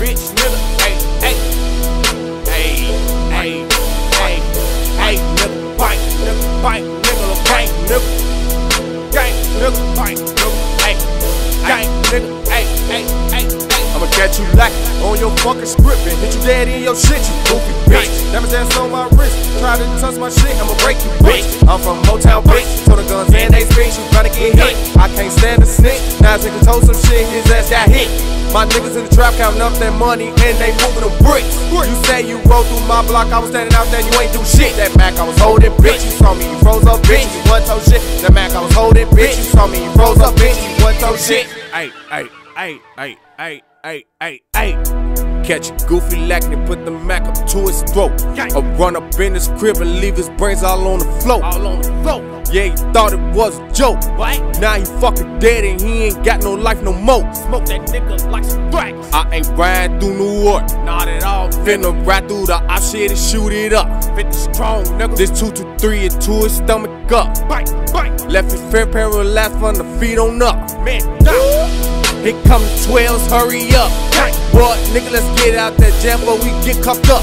rich nigga. Fucking script and hit you dead in your shit, you goofy bitch. Diamonds dance on my wrist. Try to touch my shit, I'ma break you, bitch. I'm from Motown, bitch. So the guns and they scream, you gonna get hit. I can't stand the snitch. Now nigga told some shit, his ass got hit. My niggas in the trap counting up that money and they moving the bricks. You say you roll through my block, I was standing out there, you ain't do shit. That Mac I was holding, bitch. You saw me, you froze up, bitch. You one toe shit. That Mac I was holding, bitch. You saw me, you froze up, bitch. You one toe shit. Ay, ay, ay, ay, ay, ay, ay, ay. Catch a goofy lacking and put the Mac up to his throat. Or run up in his crib and leave his brains all on the floor. All on the floor. Yeah, he thought it was a joke. What? Now he fucking dead and he ain't got no life no more. Smoke that nigga like some crack. I ain't riding through New York. Not at all. Finna ride through the op shit and shoot it up. 50 strong, nigga. This 223 is to his stomach up. Bite, bite. Left his fair paralyzed from the feet on up. Man, down. Here come 12s, hurry up. Boy, nigga, let's get out that jam before we get cuffed up.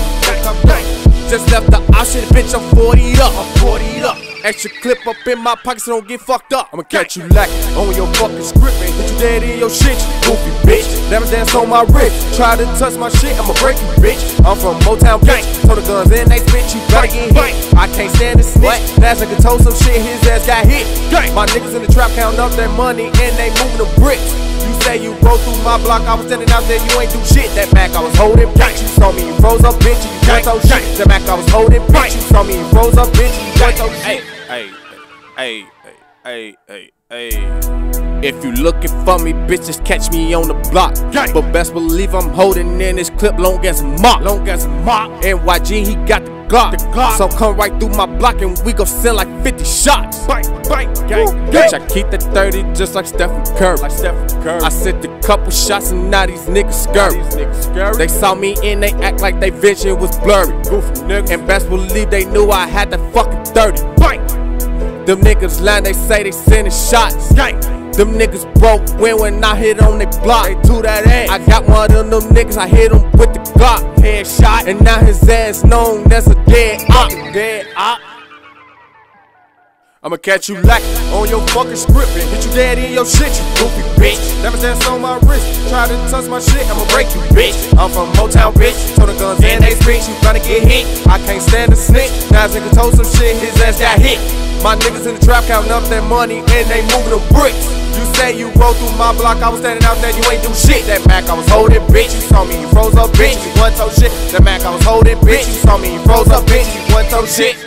Just left the option, bitch, I'm 40 up. I'm 40 up. Extra clip up in my pocket so don't get fucked up. I'ma catch you lacking on your fucking script and hit you dead in your shit, you goofy bitch. Never dance on my wrist. Try to touch my shit, I'ma break you, bitch. I'm from Motown, bitch. Told the guns in they spit, you gotta get hit. I can't stand the snitch. Last nigga told some shit, his ass got hit. My niggas in the trap counting up that money and they moving the bricks. You say you roll through my block, I was standing out there, you ain't do shit. That Mac I was holding, bitch. You saw me, you froze up, bitch. You can't oh, shit. That Mac I was holding, bitch. You saw me, you froze up, bitch. You can't oh, shit. Hey, hey, hey, hey, hey, hey. If you looking for me, bitches catch me on the block. But best believe I'm holding in this clip long as a mop. Long as a mop. NYG, he got the Glock. The Glock. So come right through my block and we gon' send like 50 shots. Bang, bang, gang, Bitch, I keep the 30 just like Stephen Curry. Like Stephen Curry. I sent a couple shots and now these niggas scurry. These niggas scurry. They saw me and they act like they vision was blurry. Goofy niggas. And best believe they knew I had that fucking 30. Bang. Them niggas lying, they say they sending shots. Gang. Them niggas broke when when I hit on they block. They do that ass. I got one of them niggas, I hit him with the Glock. Headshot, and now his ass known as a dead op. Dead op. I'ma catch you lacking on your fucking script and hit you dead in your shit, you goofy bitch. Never dance on my wrist. Try to touch my shit, I'ma break you, bitch. I'm from Motown, bitch. Told the guns and they screech, you gonna get hit. I can't stand the snitch. Now nigga told some shit, his ass got hit. My niggas in the trap counting up that money and they moving the bricks. Roll through my block, I was standing out there, you ain't do shit. That Mac I was holding, bitch. You saw me, you froze up, bitch. You one toe shit. That Mac I was holding, bitch. You saw me, you froze up, bitch. You one toe shit.